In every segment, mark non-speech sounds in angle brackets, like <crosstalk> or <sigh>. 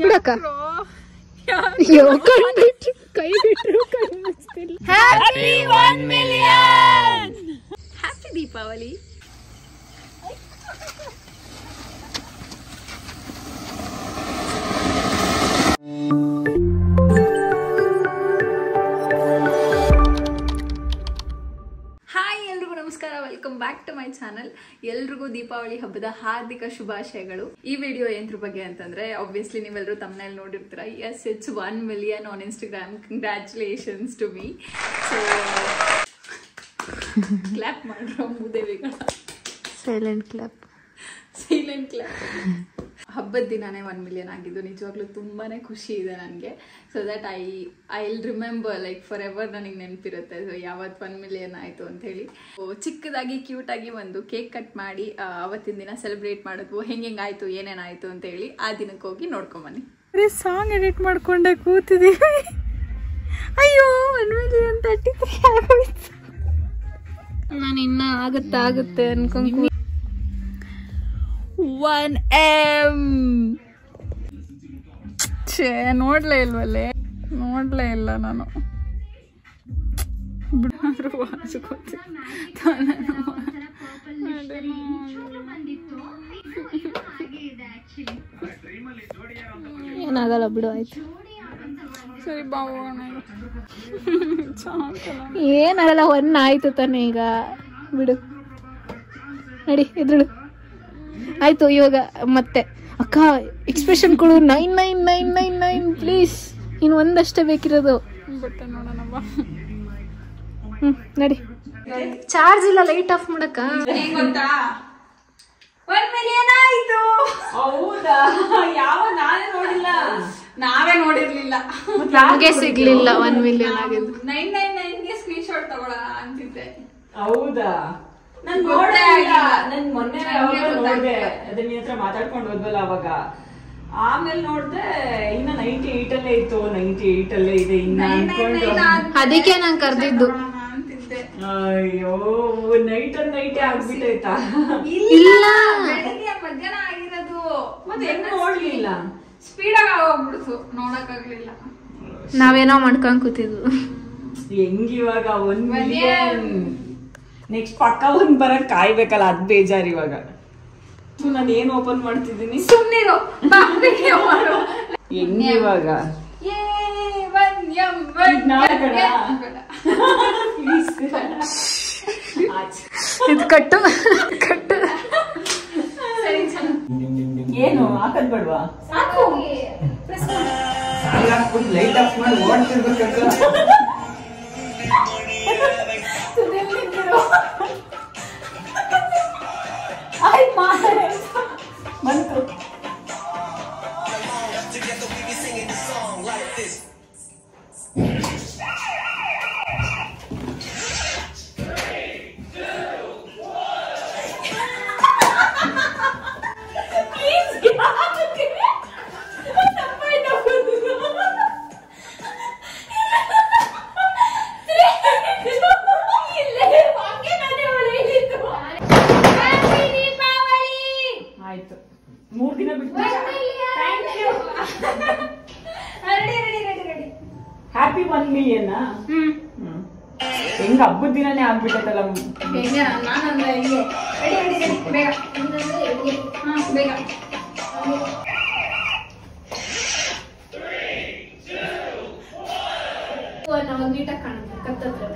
ಬಿಡಕ್ಕ ಅಯ್ಯೋ ಕಣ್ ಬಿಟ್ರು ಕೈ ಬಿಟ್ರು ಕಣ್ ಮುಚ್ತಿಲ್ಲ happy one million happy Deepavali hi ಎಲ್ರಿಗೂ ನಮಸ್ಕಾರ welcome back to my channel ಎಲ್ರಿಗೂ ದೀಪಾವಳಿ ಹಬ್ಬದ ಹಾರ್ದಿಕ ಶುಭಾಶಯಗಳು. ಈ ವಿಡಿಯೋ ಏನ್ರ ಬಗ್ಗೆ ಅಂತಂದ್ರೆ ಆಬ್ವಿಯಸ್ಲಿ ನೀವೆಲ್ಲರೂ ತಮ್ಮನೇಲಿ ನೋಡಿರ್ತೀರ. Yes it's one million on Instagram congratulations to me so clap ಮಾಡ್ರೋ ಮೂದೇವಿಗಳ. ಸೈಲೆಂಟ್ ಕ್ಲಾಪ್ ಸೈಲೆಂಟ್ ಕ್ಲಾಸ್ ಹಬ್ಬದ ದಿನಾನೇ ಒನ್ ಮಿಲಿಯನ್ ಆಗಿದ್ದು ನಿಜವಾಗ್ಲೂ ತುಂಬಾನೇ ಖುಷಿ ಇದೆ ನನಗೆ. So that I I will remember like for ever ನನಗೆ ನೆನಪಿರುತ್ತೆ. ಸೊ ಯಾವತ್ತು ಒನ್ ಮಿಲಿಯನ್ ಆಯಿತು ಅಂತ ಹೇಳಿ So, ಚಿಕ್ಕದಾಗಿ ಕ್ಯೂಟಾಗಿ ಆಗಿ ಒಂದು ಕೇಕ್ ಕಟ್ ಮಾಡಿ ಅವತ್ತಿನ ದಿನ ಸೆಲೆಬ್ರೇಟ್ ಮಾಡೋದು ಹೆಂಗೆ ಆಯಿತು ಏನೇನಾಯ್ತು ಅಂತ ಹೇಳಿ ಆ ದಿನಕ್ಕೆ ಹೋಗಿ ನೋಡ್ಕೊಂಬನ್ನಿ ಸಾಂಗ್ ಎಡಿಟ್ ಮಾಡ್ಕೊಂಡೆ ಕೂತಿದ್ದೀವಿ ಅಯ್ಯೋ ಒನ್ ಮಿಲಿಯನ್ ತರ್ಟಿ ತ್ರೀ ನಾನು ಇನ್ನ ಆಗುತ್ತೆ ಆಗುತ್ತೆ ಅನ್ಕೊಂಡ್ ಎಂ ಛೇ, ನೋಡ್ಲೇ ಇಲ್ವಲ್ಲೇ? ನೋಡ್ಲೇ ಇಲ್ಲ ನಾನು. ಬಿಡಾದ್ರೂ ವಾಚ್ ಏನಾಗಲ್ಲ ಬಿಡು, ಆಯ್ತು. ಸರಿ, ಬಾ ಏನಾಗಲ್ಲ ಒನ್ ಆಯ್ತು ತಾನೆ ಈಗ. ಬಿಡು. ನಡಿ ಎದುರು ಆಯ್ತು ಇವಾಗ ಮತ್ತೆ. ಅಕ್ಕ ಎಕ್ಸ್ಪ್ರೆಷನ್ ಕೊಡು. Nine nine nine nine nine please ಇನ್ನು ಒಂದಷ್ಟೇ ಬೇಕಿರೋದು. ಬಟ್ಟೆ ನೋಡೋಣ ಬಾ ಹ್ಮ್ ನಡಿ. ಚಾರ್ಜ್ ಇಲ್ಲ ಲೈಟ್ ಆಫ್ ಮಾಡಕ ಒನ್ ಮಿಲಿಯನ್ ಆಯ್ತು. ಹೌದಾ? ಯಾವ ನಾನೇ ನೋಡಿಲ್ಲ. ನಾವೇ ನೋಡಿರ್ಲಿಲ್ಲ. ನಮ್ಗೆ ಸಿಗ್ಲಿಲ್ಲ ಒನ್ ಮಿಲಿಯನ್ ಆಗಿದ್ದು. ನೈನ್ ನೈನ್ ನೈನ್ಗೆ ಸ್ಕ್ರೀನ್ ಶಾಟ್ ತಗೊಳ್ಳೋಣ ಅಂತಿದ್ದೆ. ಹೌದಾ? ನನ್ ನೋಡೇ ಆಗಿಲ್ಲ. ನನ್ ಮೊನ್ನೆ. ನೋಡ್ದೆ ಅದೇ ನಿನ್ ಹತ್ರ ಮಾತಾಡ್ಕೊಂಡು ಹೋದ್ವಲ್ಲ ಅವಾಗ? ಆಮೇಲೆ ನೋಡ್ದೆ ಇನ್ನ ನೈಂಟಿ ಏಟ್ ಅಲ್ಲೇ ಇತ್ತು ನೈಂಟಿ ಏಟ್ ಅಲ್ಲೇ ಇದೆ ಇನ್ನ ಅನ್ಕೊಂಡು ಅದಕ್ಕೆ ನಾನ್ ಕರ್ದಿದ್ದು. ಅಯ್ಯೋ ನೈಟ್ ಅಂಡ್ ನೈಟೇ ಆಗ್ಬಿಟ್ಟೈತಾ? ಇಲ್ಲ ಮಧ್ಯಾಹ್ನ ಆಗಿರೋದು. ಮತ್ತೆ ಹೆಂಗ್ ನೋಡ್ಲಿಲ್ಲ. ಸ್ಪೀಡ್ ಆಗಿ ಹೋಗ್ಬಿಡ್ತು ನೋಡಕ್ ಆಗ್ಲಿಲ್ಲ ನಾವೇನೋ ಮಾಡ್ಕೊಂಡ್ ಕೂತಿದ್ವು. ಹೆಂಗಿವಾಗ ಇವಾಗ? ಒಂದ್ ಮಿಲಿಯನ್ ನೆಕ್ಸ್ಟ್ ಪಕ್ಕ ಒಂದು ಬರಕ್ ಕಾಯ್ಬೇಕಲ್ಲ ಅದ್ ಬೇಜಾರ್ ಇವಾಗ. ನಾನು ಏನ್ ಓಪನ್ ಮಾಡ್ತಿದ್ದೀನಿ? ಸುಮ್ನಿರು ಬಾ, video ಇವಾಗ? ಇದ್ ಕಟ್ಟು ಕಟ್ಟು. ಏನು ಹಾಕದ್ ಬೇಡ್ವಾ? ಸಾಕು. ಲೈಟ್ ಆಫ್ ಮಾಡಿ ಓಡ್ತಿರ್ಬೇಕಂತ. ಮೂರ್ ರೆಡಿ ಬಿಟ್ಟು ಹ್ಯಾಪಿ ಒನ್ ಮಿಲಿಯನ್ ಹೆಂಗ ಹಬ್ಬದ ದಿನನೇ ಆಗ್ಬಿಟ್ಟೈತಲ್ಲ ನಾನಂದ್ರೆ ಹಿಂಗೆ. ರೆಡಿ ರೆಡಿ ರೆಡಿ ಬೇಗ. ಹಾ ಬೇಗ. ನೀಟಾಗಿ ಕಾಣುತ್ತೆ. ಕತ್ತತ್ರ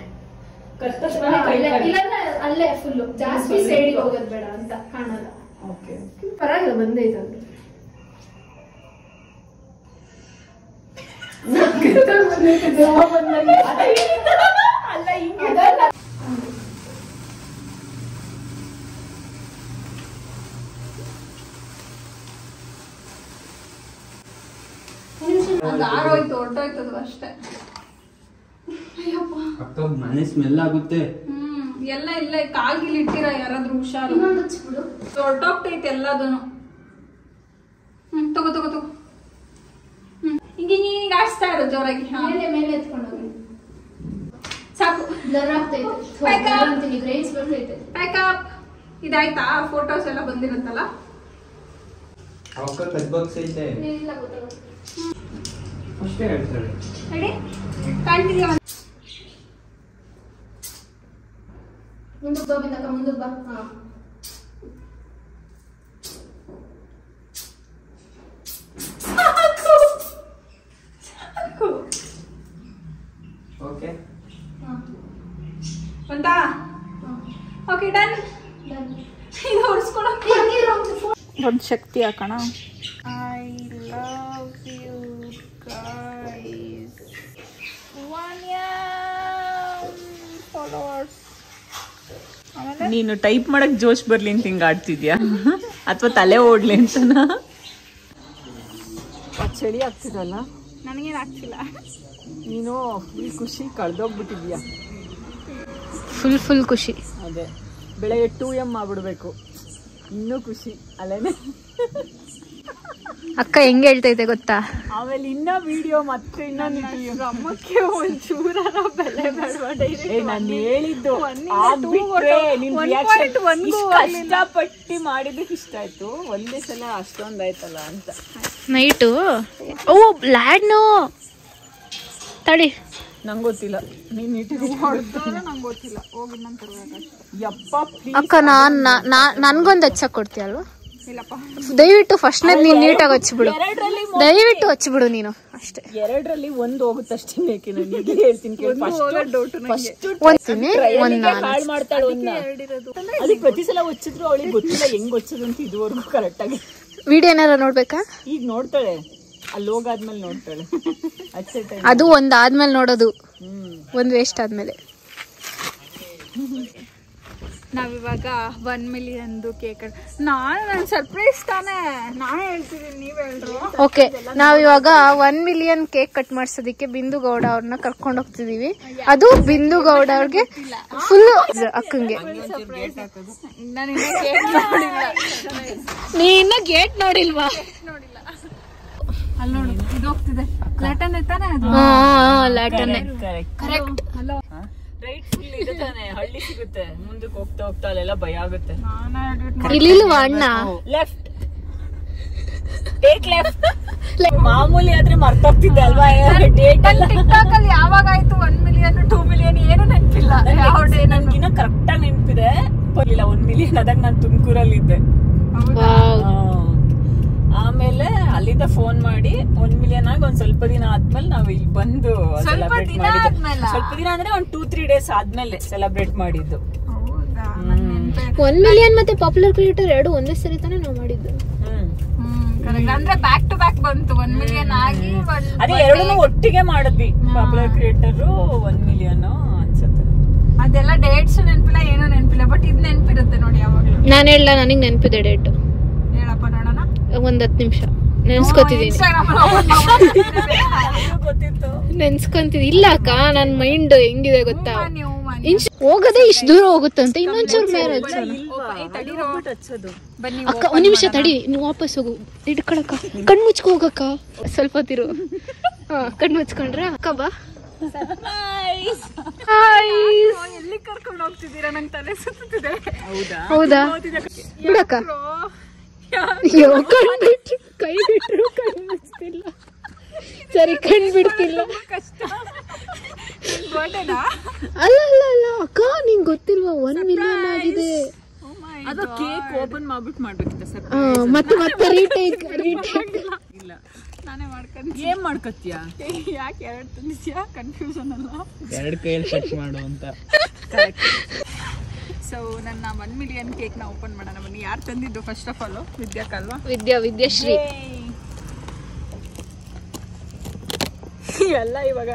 ಇಲ್ಲಾಂದ್ರೆ ಅಲ್ಲೇ ಫುಲ್ಲು ಜಾಸ್ತಿ ಸೈಡಿಗೆ ಹೋಗೋದ್ ಬೇಡ ಅಂತ ಕಾಣಲ್ಲ. ಓಕೆ ಪರವಾಗಿಲ್ಲ ಬಂದೈತೆ ಅದು ಅಲ್ಲ ಹಿಂಗೆ ಅದು <laughs> ಆರೋಯ್ತು ಹೊರಟೋಯ್ತದು ಅಷ್ಟೇ. ಅಕ್ಕ ಮನೆ ಸ್ಮೆಲ್ ಆಗುತ್ತೆ. ಹ್ಮ್ ಎಲ್ಲ ಇಲ್ಲ ಕಾಗಿಲಿ ಇಟ್ಟಿರ ಯಾರಾದ್ರೂ ಹುಷಾರು. ಹೊರಟೋಗ್ತೈತೆ ಎಲ್ಲದೂನು ಹ್ಮ್ ತಗೋ ತಗೋ ತಗೋ ಹ್ಮ್ ಹಿಂಗ ಹಿಂಗ ಆಡಿಸ್ತಾ ಇರೋ ಜೋರಾಗಿ. ಮೇಲೆ ಮೇಲೆ ಎತ್ಕೊಂಡು ಹೋಗಿ. ಸಾಕು. ಬ್ಲರ್ ಆಗ್ತೈತೆ Back up. ಅಂತೀನಿ ಗ್ರೈನ್ಸ್ ಬರ್ತೈತೆ ಪ್ಯಾಕಪ್ ಇದಾಯ್ತಾ? ಫೋಟೋಸ್ ಎಲ್ಲ ಬಂದಿರತ್ತಲ್ಲ? ಅವಕ್ಕ ಕದ್ಬಗ್ಸ್ ಐತೆ ಅಷ್ಟೇ ಹೇಳ್ತಾಳೆ ಮುಂದಕ್ಕೆ ಬಾ ಬಿಂದಕ್ಕ ಮುಂದಕ್ಕೆ ಬಾ. ಹಾ ಓಕೆ ಬಂತಾ ಓಕೆ ಡನ್ ಇದು ಹೊಡ್ಸ್ಕೊಳಕ್ಕೆ ಒಂದು ಶಕ್ತಿ ಹಾಕೋಣ I love you guys one followers ಆಮೇಲೆ? ನೀನು ಟೈಪ್ ಮಾಡಕ್ ಜೋಶ್ ಬರ್ಲಿ ಅಂತ ಹಿಂಗ ಆಡ್ತಿದ್ಯಾ? ಅಥವಾ ತಲೆ ಓಡ್ಲಿ ಅಂತನಾ? ಚಳಿ ಆಗ್ತಿದಲ್ಲ? ನನಗೇನು ಆಗ್ತಿಲ್ಲ. ನೀನು ಫುಲ್ ಖುಷಿ ಕಳ್ದೋಗ್ಬಿಟ್ಟಿದ್ಯಾ? ಫುಲ್ ಫುಲ್ ಖುಷಿ. ಅದೇ. ಬೆಳಗ್ಗೆ ಟೂ ಎಂ ಮಾಡ್ಬಿಡ್ಬೇಕು ಇನ್ನೂ ಖುಷಿ ಅಲ್ಲೇನೆ? ಅಕ್ಕ ಹೆಂಗೆ ಹೇಳ್ತೈತೆ ಗೊತ್ತಾ? ಆಮೇಲೆ ಇನ್ನ ವಿಡಿಯೋ ಮತ್ತೆ ಇನ್ನೊಂದು ಅಮ್ಮಕ್ಕೆ ಒಂಚೂರ ಬೆಲೆ ಬೇಡಬೇಡ ಏ ನಾನು ಹೇಳಿದ್ದು ಕಷ್ಟಪಟ್ಟು ಇಷ್ಟ ಆಯ್ತು. ಒಂದೇ ಸಲ ಅಷ್ಟೊಂದಾಯ್ತಲ್ಲ ಅಂತ. ನೈಟು? ಓ ಲ್ಯಾಡ್ನು? ತಡಿ. ನಂಗೆ ಗೊತ್ತಿಲ್ಲ. ನೀನ್ ನೀಟಿಗೆ ನಂಗೆ ಗೊತ್ತಿಲ್ಲ. ಹೋಗಿ ನಂತರ ಯಪ್ಪ ಅಕ್ಕ ನಾನ್ ನನ್ಗೊಂದ್ ಹಚ್ಚಕ್ ಕೊಡ್ತೀಯಲ್ವಾ ಇಲ್ಲಪ್ಪ. ದಯವಿಟ್ಟು ಫಸ್ಟ್ ನೀನ್ ನೀಟಾಗಿ ಹಚ್ಚಿಬಿಡು ದಯವಿಟ್ಟು ಹಚ್ಚಿಬಿಡು ನೀನು. ಅಷ್ಟೇ. ಎರಡರಲ್ಲಿ ಒಂದು ಹೋಗುತ್ತಷ್ಟೇ ಬೇಕೆ ನಾನು. ಹೇಳ್ತೀನಿ ಹಾಳು ಮಾಡ್ತಾಳೆ ಅದಕ್ಕೆ ಪ್ರತಿ ಸಲ ಹಚ್ಚಿದ್ರು ಅವಳಿಗೆ ಗೊತ್ತಿಲ್ಲ ಹೆಂಗ್ ಹೊಚ್ಚೋದು ಅಂತ ಇದುವರೆಗೂ ಕರೆಕ್ಟ್ ಆಗಿ. ವಿಡಿಯೋ ಏನಾರ ನೋಡ್ಬೇಕಾ? ಈಗ ನೋಡ್ತಾಳೆ. ಅಲ್ಲಿ ಹೋಗಾದ್ಮೇಲೆ ನೋಡ್ತಾಳೆ. ಅದು ಒಂದ್ ಆದ್ಮೇಲೆ ನೋಡೋದು. ಒಂದ್ ವೇಸ್ಟ್ ಆದ್ಮೇಲೆ. ನಾವಿವಾಗ ಒನ್ ಮಿಲಿಯನ್ದು ಕೇಕ್ ನಾನು ನಾನು ಸರ್ಪ್ರೈಸ್ ತಾನೇ. ನಾನೇ ಹೇಳ್ತಿದ್ದೀನಿ ನೀವು ಹೇಳ್ರು. ಓಕೆ ನಾವಿವಾಗ ಒನ್ ಮಿಲಿಯನ್ ಕೇಕ್ ಕಟ್ ಮಾಡ್ಸೋದಿಕ್ಕೆ ಬಿಂದು ಗೌಡ ಅವ್ರನ್ನ ಕರ್ಕೊಂಡು ಹೋಗ್ತಿದೀವಿ. ಅದು ಬಿಂದು ಗೌಡ ಅವ್ರಿಗೆ ಫುಲ್ ಅಕ್ಕಂಗೆ. ನೋಡಿಲ್ಲ. ನೀ ಇನ್ನ ಗೇಟ್ ನೋಡಿಲ್ವಾ? ಅಲ್ಲಿ ನೋಡು ಇದು ಹೋಗ್ತಿದೆ. ಲೆಟನ್ ತಾನೇ ಅದು? ಲ್ಯಾಟನ್ನೇ ಕರೆಕ್ಟ್ ರೈಟ್ ಫುಲ್ ಇದೆ ತಾನೆ. ಹಳ್ಳಿ ಸಿಗುತ್ತೆ. ಮುಂದಕ್ಕೆ ಹೋಗ್ತಾ ಹೋಗ್ತಾ ಅಲ್ಲೆಲ್ಲ ಭಯ ಆಗುತ್ತೆ. ಇಲ್ಲಿಲ್ವಾ ಅಣ್ಣ? ಲೆಫ್ಟ್ ಟೇಕ್ ಲೆಫ್ಟ್ ಮಾಮೂಲಿ ಆದ್ರೆ ಮರ್ತೋಗ್ತಿದ್ದೆ ಅಲ್ವಾ? ಡೇಟ್ ಟಿಕ್ಟಾಕ್ ಅಲ್ಲಿ? ಯಾವಾಗ ಆಯ್ತು? ಒನ್ ಮಿಲಿಯನ್ ಟೂ ಮಿಲಿಯನ್ ಏನು ನೆನಪಿಲ್ಲ. ಯಾವ ಡೇ ನನ್ಗಿನ್ನ ಕರೆಕ್ಟ್ ಆಗಿ ನೆನಪಿದೆ. ಬರ್ಲಿಲ್ಲ ಒಂದ್ ಮಿಲಿಯನ್ ಆದಾಗ ನಾನು ತುಮಕೂರಲ್ಲಿ ಇದ್ದೆ ಆಮೇಲೆ ಅಲ್ಲಿಂದ ಫೋನ್ ಮಾಡಿ ಒಂದ್ ಮಿಲಿಯನ್ ಆಗಿ ಒಂದ್ ಸ್ವಲ್ಪ ದಿನ ಆದ್ಮೇಲೆ ನಾವು ಇಲ್ಲಿ ಬಂದು ಸೆಲೆಬ್ರೇಟ್ ದಿನ ಮಾಡಿದ್ದು. ಸ್ವಲ್ಪ ದಿನ ಅಂದ್ರೆ ಒಂದ್ ಟೂ ತ್ರೀ ಡೇಸ್ ಆದ್ಮೇಲೆ ಸೆಲೆಬ್ರೇಟ್ ಮಾಡಿದ್ದು. ಒನ್ ಮಿಲಿಯನ್ ಮತ್ತೆ ಪಾಪ್ಯುಲರ್ ಕ್ರಿಯೇಟರ್ ಎರಡು ಒಂದೇ ಸರಿ ತಾನೇ ನಾವು ಮಾಡಿದ್ದು. ಅಂದ್ರೆ ಬ್ಯಾಕ್ ಟು ಬ್ಯಾಕ್ ಬಂತು. ಒನ್ ಮಿಲಿಯನ್ ಆಗಿ ಅದೇ ಎರಡನ್ನೂ ಒಟ್ಟಿಗೆ ಮಾಡಿದ್ವಿ. ಪಾಪ್ಯುಲರ್ ಕ್ರಿಯೇಟರ್ ಒನ್ ಮಿಲಿಯನ್ ಅನ್ಸುತ್ತೆ. ಅದೆಲ್ಲ ಡೇಟ್ಸ್ ನೆನಪಿಲ್ಲ ಏನೋ ನೆನಪಿಲ್ಲ ಬಟ್ ಇದು ನೆನಪಿರುತ್ತೆ ನೋಡಿ ಯಾವಾಗಲೂ. ನಾನು ಹೇಳ ನನಗೆ ನೆನಪಿದೆ ಡೇಟ್ ಒಂದ್ ಹತ್ತು ನಿಮಿಷ. <laughs> ಗೊತ್ತಿತ್ತು. ನೆನ್ಸ್ಕೊಂತಿದ್ ಇಲ್ಲ ಅಕ್ಕ ನನ್ ಮೈಂಡ್ ಹೆಂಗಿದೆ ಗೊತ್ತಾ? ಹೋಗದೆ ಇಷ್ಟು ದೂರ ಹೋಗುತ್ತಂತೆ ಇನ್ನೊಂಚೂರು ಮೇಲೆ. ಬನ್ನಿ ಅಕ್ಕ ಒಂದ್ ನಿಮಿಷ ತಡಿ. ನೀವು ವಾಪಸ್ ಹೋಗು. ಹಿಡ್ಕೊಳಕ್ಕ. ಕಣ್ ಮುಚ್ಕೊ ಹೋಗಕ್ಕ. ಸ್ವಲ್ಪ ಹೊತ್ತಿರು ಹಾ ಕಣ್ ಮುಚ್ಕೊಂಡ್ರ? ಅಕ್ಕ ಬಾ. ಎಲ್ಲಿ ಕರ್ಕೊಂಡು ಹೋಗ್ತಿದ್ದೀರಾ? ನಂಗೆ ತಲೆ ಸುತ್ತಿದೆ ಹೌದಾ? ಹೌದಾ? ಬಿಡಕ್ಕ. ಅಯ್ಯೋ ಕಣ್ ಬಿಟ್ರು ಕೈ ಬಿಟ್ಟರು ಕಣ್ ಮುಚ್ತಿಲ್ಲ ಸರಿ ಕಣ್ ಬಿಡ್ತಿಲ್ಲ ಕಷ್ಟ ಅಲ್ಲ ಅಲ್ಲ ಅಲ್ಲ ಅಕ್ಕ ನಿಂಗೆ ಗೊತ್ತಿಲ್ವಾ ಒನ್ ಮಿಲಿಯನ್ ಆಗಿದೆ. ಅದು ಕೇಕ್ ಓಪನ್ ಮಾಡ್ಬಿಟ್ಟು ಮಾಡ್ಬೇಕಿತ್ತು ಸರ್ ಮತ್ತೆ ಮತ್ತೆ ರೀಟೇಕ್ ರೀಟೇಕ್ ಇಲ್ಲ ನಾನೇ ಮಾಡ್ಕೊಂಡು ಏನ್ ಮಾಡ್ಕತ್ತೀಯ ಯಾಕೆ ಎರಡು ತಂದಿದ್ಯಾ? ಕನ್ಫ್ಯೂಷನ್ ಅಲ್ಲ ಎರಡು ಕೈಯಲ್ಲಿ ಕಟ್ ಮಾಡು ಅಂತ. ನನ್ನ ಒನ್ ಮಿಲಿಯನ್ ಕೇಕ್ ಕೇಕ್ನ ಓಪನ್ ಮಾಡೋಣ ಬನ್ನಿ. ಯಾರು ತಂದಿದ್ದು ಫಸ್ಟ್ ಆಫ್ ಆಲ್ ವಿದ್ಯಾಕಲ್ವಾ ವಿದ್ಯಾ ವಿದ್ಯಾಶ್ರೀ. ಎಲ್ಲ ಇವಾಗ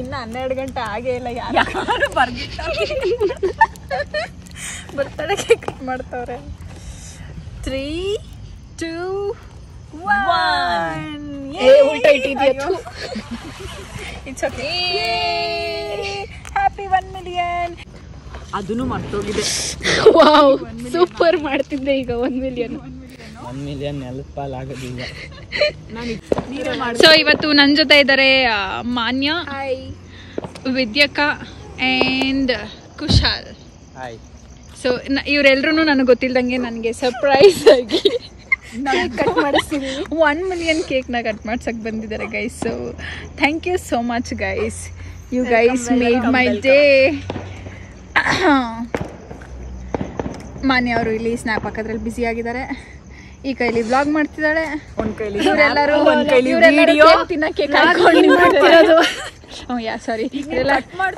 ಇನ್ನ ಹನ್ನೆರಡು ಗಂಟೆ ಆಗೇ ಇಲ್ಲ ಯಾರು ಬರ್ಗಿಟ್ಟ ಬರ್ತಡೇ ಕೇಕ್ ಮಾಡ್ತಾವ್ರೆ. ತ್ರೀ ಟೂ ಒನ್ ಉಲ್ಟಾ ಇಟ್ಟಿದ್ಯಾ it's okay happy one million ಅದನ್ನು ಮರ್ತೋಗಿದೆ. ವಾವ್ ಸೂಪರ್ ಮಾಡ್ತಿದ್ದೆ ಈಗ ಒಂದ್ ಮಿಲಿಯನ್ ಒನ್ ಮಿಲಿಯನ್ ನೆಲಪಾಲ್ ಆಗೋದಿಲ್ಲ ಸೊ ಇವತ್ತು ನನ್ನ ಜೊತೆ ಇದ್ದಾರೆ ಮಾನ್ಯ ವಿದ್ಯಕ ಆ್ಯಂಡ್ ಕುಶಾಲ್. ಸೊ ಇವರೆಲ್ಲರೂ ನನಗೆ ಗೊತ್ತಿಲ್ದಂಗೆ ನನಗೆ ಸರ್ಪ್ರೈಸ್ ಆಗಿ ಕಟ್ ಮಾಡಿಸ್ತೀವಿ ಒನ್ ಮಿಲಿಯನ್ ಕೇಕ್ನ ಕಟ್ ಮಾಡ್ಸಕ್ಕೆ ಬಂದಿದ್ದಾರೆ guys so thank you so much guys you guys made my day <coughs> Manya ಅವರು ಇಲ್ಲಿ ಸ್ನ್ಯಾಪ್ ಹಾಕೋದ್ರಲ್ಲಿ ಬ್ಯುಸಿ ಆಗಿದ್ದಾರೆ. ಈ ಕೈಲಿ ಬ್ಲಾಗ್ ಮಾಡ್ತಿದ್ದಾಳೆ. ಒಂದ್ ಕೈಲಿ ಇವರೆಲ್ಲರೂ ಒಂದ್ ಕೈಲಿ ವಿಡಿಯೋ ತಿನ್ನಕ್ಕೆ ಕಾಯ್ಕೊಂಡು ಯಾ ಸಾರಿ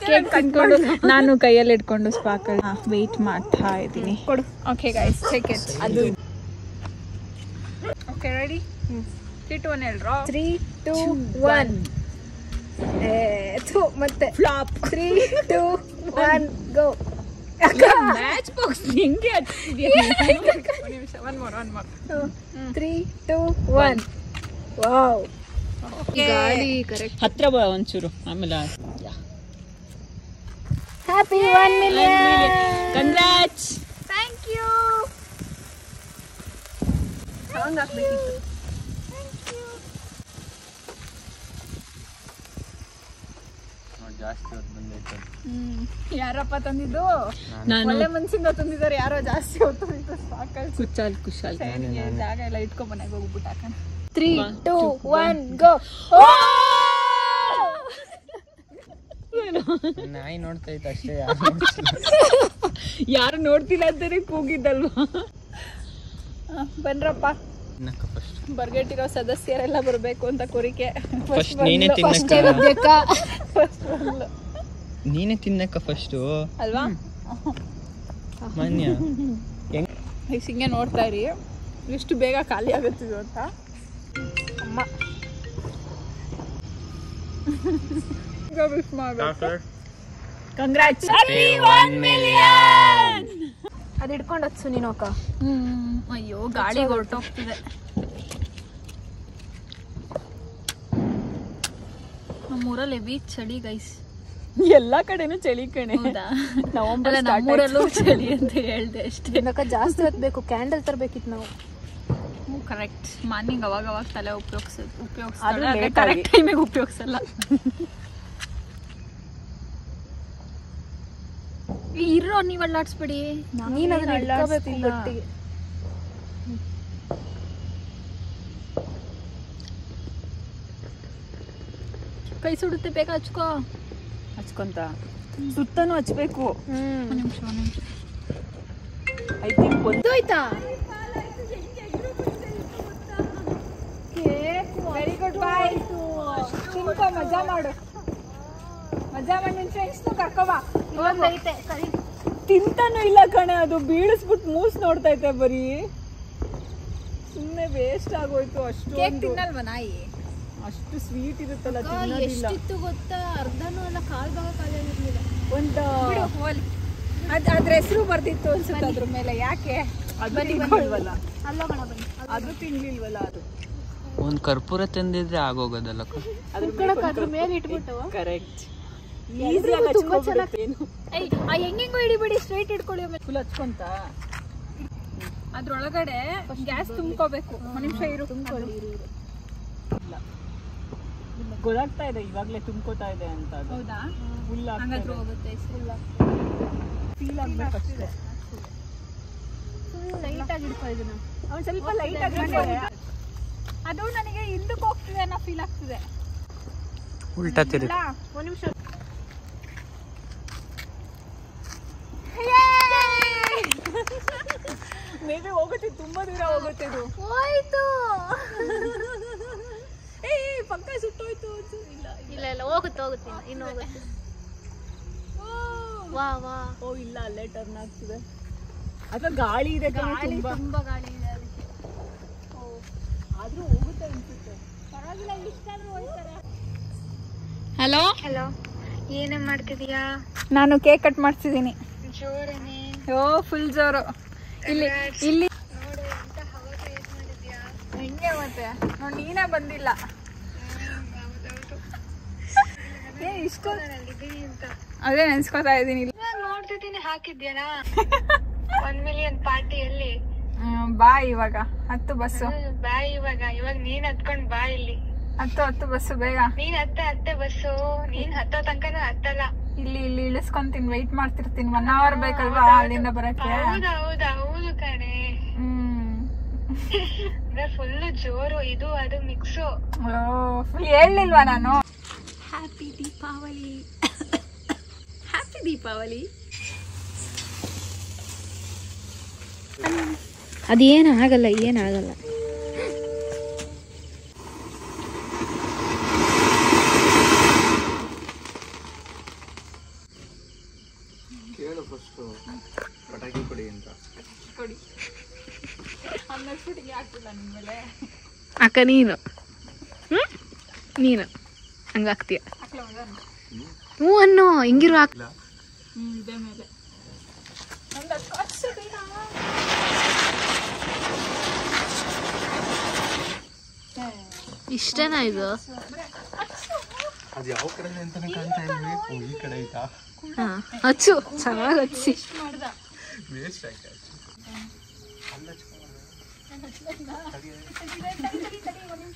ಕೇಕ್ ತಿನ್ಕೊಂಡು ನಾನು ಕೈಯಲ್ಲಿ ಇಟ್ಕೊಂಡು ಸ್ಪಾಕಲ್ ವೆಯ್ಟ್ ಮಾಡ್ತಾ ಇದ್ದೀನಿ. ಕೊಡು. ಓಕೆ ಗೈಸ್ ಟೇಕ್ ಇಟ್ ಅದು. Okay ready three two one ಹೇಳ್ರೋ three two one ಮತ್ತೆ. Flop three two one go matchbox ಹೆಂಗೆ ನಿಮಿಷ one more one more three two one wow ಗಾಳಿ ಕರೆಕ್ಟ್ ಹತ್ರ ಬಾ ಒಂಚೂರು ಆಮೇಲೆ happy one million congrats thank you song ಹಾಕ್ಬೇಕಿತ್ತು ಜಾಸ್ತಿ ಹೊತ್ತು ಬಂದೈತೆ ಯಾರಪ್ಪ ತಂದಿದ್ದು? ನಾನು. ಒಳ್ಳೆ ಮನ್ಸಿಂದ ತಂದಿದ್ದಾರೆ ಯಾರೋ ಜಾಸ್ತಿ ಹೊತ್ತು ಸಾಕಲ್ ಕುಚಾಲ್ ಕುಶಾಲ್. ಜಾಗ ಎಲ್ಲ ಇಟ್ಕೊಂಡ್ ಮನೆಗೆ ಹೋಗ್ಬಿಟ್ಟು ಹಾಕೋಣ. ತ್ರೀ ಟೂ ಒನ್ ಗೋ ನಾಯಿ ನೋಡ್ತಾ ಇತ್ತು ಅಷ್ಟೇ ಯಾರು <laughs> ನೋಡ್ತಿಲ್ಲ ಅಂತಾನೆ ಕೂಗಿದ್ದಲ್ವಾ? ಬನ್ರಪ್ಪ. ಬರ್ಗಟ್ಟಿರೋ ಸದಸ್ಯರೆಲ್ಲ ಬರಬೇಕು ಅಂತ ಕೋರಿಕೆ. ಫಸ್ಟ್ ನೀನೇ ಫಸ್ಟ್ ತಿನ್ನಕ್ಕ ನೀನೇ ತಿನ್ನಕ್ಕ ಫಸ್ಟು ಅಲ್ವಾ? ಮಾನ್ಯ. ಹೆಂಗ್ ನೋಡ್ತಾ ಇರಿ. ಇಷ್ಟು ಬೇಗ ಖಾಲಿ ಆಗುತ್ತಿದ್ದು ಅಂತ. ಅಮ್ಮ. <laughs> ವಿಶ್ ಮಾಡ್ಬೇಕು. ಕಂಗ್ರಾಟ್ಸ್ ಅದು ಹಿಡ್ಕೊಂಡು ಹಚ್ಚು ನೀನು ಅಕ್ಕ. ಅಯ್ಯೋ ಗಾಳಿ ಹೊರಟೋಗ್ತಿದೆ. ನಮ್ಮೂರಲ್ಲಿ ಹೆವಿ ಚಳಿ ಗೈಸ್ ಎಲ್ಲಾ ಕಡೆನೂ ಚಳಿ ಕಣೆ. ನವಂಬರ್ ನಮ್ಮೂರಲ್ಲೂ ಚಳಿ ಅಂತ ಹೇಳ್ದೆ ಅಷ್ಟೇ. ಜಾಸ್ತಿ ಹತ್ಬೇಕು ಬೇಕು ಕ್ಯಾಂಡಲ್ ತರಬೇಕಿತ್ತು ನಾವು. ಕರೆಕ್ಟ್ ಮಾರ್ನಿಂಗ್ ಅವಾಗ ಅವಾಗ ತಲೆ ಉಪಯೋಗಿಸ್ ಉಪಯೋಗಿಸ್ತಾರೆ. ಕರೆಕ್ಟ್ ಟೈಮಿಗೆ ಉಪಯೋಗಿಸಲ್ಲ. <laughs> ಇರೋ ನೀವು ಅಳ್ಳಾಡ್ಸ್ಬೇಡಿ ನೀನ್ ಅದನ್ನ ಹಿಡ್ಕೋಬೇಕು ಕೈ ಸುಡುತ್ತೆ ಬೇಗ ಹಚ್ಕೋ. ಹಚ್ಕೊಂತ. ಸುತ್ತನೂ ಹಚ್ಬೇಕು. ಹ್ಮ್. ಒಂದ್ ನಿಮಿಷ ಒಂದ್ ನಿಮಿಷ. ಐ ಥಿಂಕ್ ಒಂದು ಆಯ್ತಾ ವೆರಿ ಗುಡ್ ಬಾಯ್ ತಿನ್ಕೋ ಮಜಾ ಮಾಡು. ಮಜಾ ಮಾಡಿ ನಿನ್ ಫ್ರೆಂಡ್ಸ್ ಕರ್ಕೋಬಾ. ತಿಂತಾನು ಇಲ್ಲ ಕಣೆ ಅದು ಬೀಳಿಸ್ಬಿಟ್ಟು ಮೂಸ್ ನೋಡ್ತೈತೆ ಐತೆ ಬರೀ. ಸುಮ್ಮನೆ ವೇಸ್ಟ್ ಆಗೋಯ್ತು ಕೇಕ್ ಅಷ್ಟು ತಿನ್ನಲ್ವ ನಾಯಿ? ಅಷ್ಟು ಸ್ವೀಟ್ ಇರುತ್ತಲ್ಲ ತಿನ್ನೋದಿಲ್ಲ. ಎಷ್ಟಿತ್ತು ಗೊತ್ತಾ? ಅರ್ಧನೂ ಅಲ್ಲ ಕಾಲ್ ಭಾಗ ಖಾಲಿ ಆಗಿರ್ಲಿಲ್ಲ ಒಂದು ಬಿಡು ಹೋಲಿ. ಅದ್ ಅದ್ರ ಹೆಸರು ಬರ್ದಿತ್ತು ಅನ್ಸುತ್ತೆ ಅದ್ರ ಮೇಲೆ ಯಾಕೆ? ಅದು ತಿನ್ಕೊಳ್ವಲ್ಲ ಅಲ್ಲೋಗೋಣ ಬನ್ನಿ. ಅದು ತಿನ್ಲಿಲ್ವಲ್ಲ ಅದು? ಒಂದ್ ಕರ್ಪೂರ ತಂದಿದ್ರೆ ಆಗೋಗೋದಲ್ಲ ಅದ್ರ ಕಣಕ್ ಅದ್ರ ಮೇಲೆ ಇಟ್ಬಿಟ್ಟು. ಕರೆಕ್ಟ್ ಎಲ್ರಿಗೂ ತುಂಬಾ ಚೆನ್ನಾಗಿ ಏನು? ಏಯ್ ಆ ಹೆಂಗೆಂಗೋ ಹಿಡಿಬೇಡಿ ಸ್ಟ್ರೈಟ್ ಇಟ್ಕೊಳ್ಳಿ ಆಮೇಲೆ. ಫುಲ್ ಹಚ್ಕೊಂತ? ಅದ್ರೊಳಗಡೆ ಗ್ಯಾಸ್ ತುಂಬ್ಕೋಬೇಕು. ಒಂದ್ ನಿಮಿಷ ಇರು. ತುಂಬ್ಕೊಳ್ಳಿ ಗೊತ್ತಾಗ್ತಾ ಇದೆ ಇವಾಗ್ಲೇ ತುಂಬ್ಕೋತಾ ಇದೆ ಅಂತ ಅದು. ಹೌದಾ? ಫುಲ್ ಹಂಗಾದ್ರೂ ಹೋಗುತ್ತೆ ಫೀಲ್ ಆಗ್ಬೇಕು ಅಷ್ಟೇ. ಫುಲ್ ಲೈಟ್ ಆಗಿ ಹಿಡ್ಕೊಳ್ಳಿ ನಾವು ಅವ್ನು ಸ್ವಲ್ಪ ಲೈಟ್ ಆಗಿ ಅದು ನನಗೆ ಹಿಂದಕ್ಕೆ ಹೋಗ್ತಿದೆ ಅನ್ನೋ ಫೀಲ್ ಆಗ್ತಿದೆ. ಉಲ್ಟಾ ತಿರುಗಿ. ಒಂದ್ ನಿಮಿಷ. ಮೇ ಬಿ <laughs> ಹೋಗುತ್ತೆ ತುಂಬಾ ದೂರ ಹೋಗುತ್ತೆ ಇದು. ಹೋಯ್ತು. ಏಯ್ ಪಕ್ಕ ಸುಟ್ಟೋಯ್ತು. ಇಲ್ಲ ಇಲ್ಲ. ಇಲ್ಲ ಹೋಗುತ್ತೆ ಹೋಗುತ್ತೆ ಇನ್ನು- ಹೋಗುತ್ತೆ. ವಾ ವಾ. ಓ ಇಲ್ಲ ಅಲ್ಲೇ ಟರ್ನ್ ಆಗ್ತಿದೆ. ಅಥವಾ ಗಾಳಿ ಇದೆ ಗಾಳಿ ತುಂಬಾ. ತುಂಬಾ ಗಾಳಿ ಇದೆ ಓ ಆದ್ರೂ ಹೋಗುತ್ತೆ ಅನ್ಸುತ್ತೆ. ಹಲೋ ಹಲೋ ಏನೇ ಮಾಡ್ತಿದೀಯಾ? ನಾನು ಕೇಕ್ ಕಟ್ ಮಾಡ್ತಿದ್ದೀನಿ. ಜೋರೇನೆ. ಓ ಫುಲ್ ಜೋರು. ಇಲ್ಲಿ ಇಲ್ಲಿ ನೋಡು ಎಂತ ಹವಾ ಕ್ರಿಯೇಟ್ ಮಾಡಿದ್ಯಾ ಹೆಂಗೆ ಮತ್ತೆ ನೋಡಿ ನೀನೇ ಬಂದಿಲ್ಲ. ಅದೇ ನೆನ್ಸ್ಕೊತಾ ಇದೀನಿ ನೋಡ್ತಿದ್ದೀನಿ ಹಾಕಿದ್ಯಾನ ಒನ್ ಮಿಲಿಯನ್ ಪಾರ್ಟಿಯಲ್ಲಿ ಬಾ ಇವಾಗ. ಹತ್ತು ಬಸ್ಸು. ಬಾ ಇವಾಗ. ಇವಾಗ ನೀನ್ ಹತ್ಕೊಂಡ್ ಬಾ ಇಲ್ಲಿ. ಹತ್ತು ಹತ್ತು ಬಸ್ಸು ಬೇಗ. ನೀನ್ ಹತ್ತೆ ಹತ್ತೆ ಬಸ್ಸು. ನೀನ್ ಹತ್ತೋ ತನಕ ಹತ್ತಲ್ಲ. ಇಲ್ಲಿ ಇಲ್ಲಿ ಇಳಿಸ್ಕೊಂತೀನಿ. ವೆಯ್ಟ್ ಮಾಡ್ತಿರ್ತೀನಿ. ಒನ್ ಅವರ್ ಬೇಕಲ್ವಾ ಅಲ್ಲಿಂದ ಬರಕ್ಕೆ. ಹೌದಾ ಹೌದಾ ಹೌದು ಕಣೆ. ಹ್ಮ್. <laughs> ಫುಲ್ ಜೋರು ಇದು ಅದು ಮಿಕ್ಸು ಫುಲ್ ಹೇಳಲಿಲ್ವಾ ನಾನು? ಹ್ಯಾಪಿ ದೀಪಾವಳಿ ಹ್ಯಾಪಿ ದೀಪಾವಳಿ ಅದೇನಾಗಲ್ಲ ಏನಾಗಲ್ಲ ಕೇಳು ಫಸ್ಟ್ ಪಟಾಕಿ ಕೊಡಿ ಅಂತ ಕೊಡಿ ಹನ್ನೆರಡು ಫುಟಿಗೆ ಆಗ್ತಿಲ್ಲ ನಿಮ್ಮ ಮೇಲೆ ಅಕ್ಕ ನೀನು. ಹ್ಞೂ ನೀನು. ಮಗನ ಹ್ಞೂ ಅನ್ನೋ ಹಿಂಗಿರು ಹಾಕ್ಲ ಇಷ್ಟೇನಾ ಇದೇ ಮೇಲೆ. ಒಂದು ಕಟ್ಸಿದ್ದೀರ ಇಷ್ಟನಾ ಇದು? ಅದು ಯಾವ ಕಡೆ ಅಂತಾನೆ ಕಾಣ್ತಾ ಇಲ್ವೇ ಈ ಕಡೆ ಹಚ್ಚು. ಚೆನ್ನಾಗಿ ಹಚ್ಚಿ. ಮಾಡ್ದ ವೇಸ್ಟ್ ಆಯ್ತು ತಗೊಳ್ಳಿ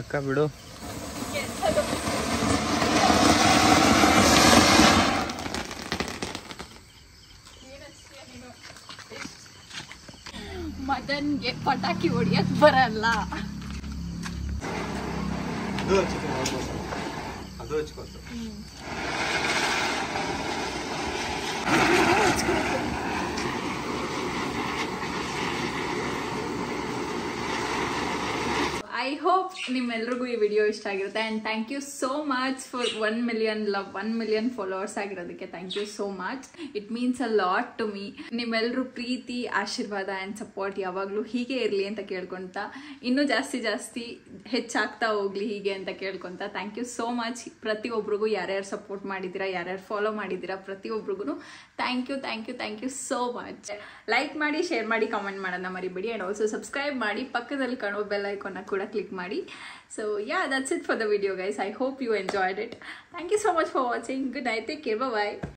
ಅಕ್ಕ ಬಿಡು. ಮದನ್ಗೆ ಪಟಾಕಿ ಹೊಡಿಯಕ್ ಬರಲ್ಲ. ಅದು ಹಚ್ಕೊತು ಐ ಹೋಪ್ ನಿಮ್ಮೆಲ್ರಿಗೂ ಈ ವಿಡಿಯೋ ಇಷ್ಟ ಆಗಿರುತ್ತೆ. And thank you so much for one million love one million followers ಆಗಿರೋದಕ್ಕೆ thank you so much it means a lot to me ನಿಮ್ಮೆಲ್ಲರೂ ಪ್ರೀತಿ, ಆಶೀರ್ವಾದ ಆ್ಯಂಡ್ ಸಪೋರ್ಟ್ ಯಾವಾಗಲೂ ಹೀಗೆ ಇರಲಿ ಅಂತ ಕೇಳ್ಕೊತಾ, ಇನ್ನೂ ಜಾಸ್ತಿ ಜಾಸ್ತಿ ಹೆಚ್ಚಾಗ್ತಾ ಹೋಗ್ಲಿ ಹೀಗೆ ಅಂತ ಕೇಳ್ಕೊತ ಥ್ಯಾಂಕ್ ಯು ಸೋ ಮಚ್ ಪ್ರತಿಯೊಬ್ಬರಿಗೂ ಯಾರ್ಯಾರು ಸಪೋರ್ಟ್ ಮಾಡಿದ್ದೀರಾ, ಯಾರ್ಯಾರು ಫಾಲೋ ಮಾಡಿದ್ದೀರಾ ಪ್ರತಿಯೊಬ್ಬರಿಗೂ thank you thank you thank you so much like ಮಾಡಿ ಶೇರ್ ಮಾಡಿ ಕಾಮೆಂಟ್ ಮಾಡೋಣ ಮರಿಬೇಡಿ. ಆ್ಯಂಡ್ ಆಲ್ಸೋ ಸಬ್ಸ್ಕ್ರೈಬ್ ಮಾಡಿ, ಪಕ್ಕದಲ್ಲಿ ಕಾಣೋ ಬೆಲ್ ಐಕಾನ್ನ ಕೂಡ ಕ್ಲಿಕ್ ಮಾಡಿ. So yeah that's it for the video guys I hope you enjoyed it thank you so much for watching good night take care bye